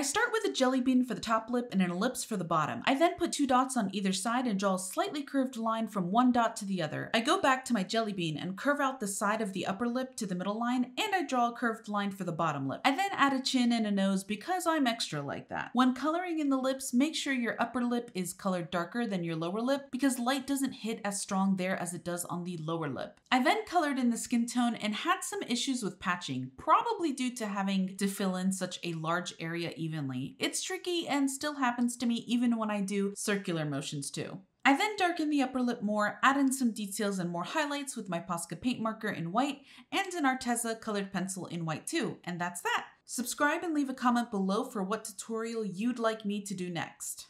I start with a jelly bean for the top lip and an ellipse for the bottom. I then put two dots on either side and draw a slightly curved line from one dot to the other. I go back to my jelly bean and curve out the side of the upper lip to the middle line and I draw a curved line for the bottom lip. I then add a chin and a nose because I'm extra like that. When coloring in the lips, make sure your upper lip is colored darker than your lower lip because light doesn't hit as strong there as it does on the lower lip. I then colored in the skin tone and had some issues with patching, probably due to having to fill in such a large area evenly. It's tricky and still happens to me even when I do circular motions too. I then darken the upper lip more, add in some details and more highlights with my Posca paint marker in white and an Arteza colored pencil in white too, and that's that. Subscribe and leave a comment below for what tutorial you'd like me to do next.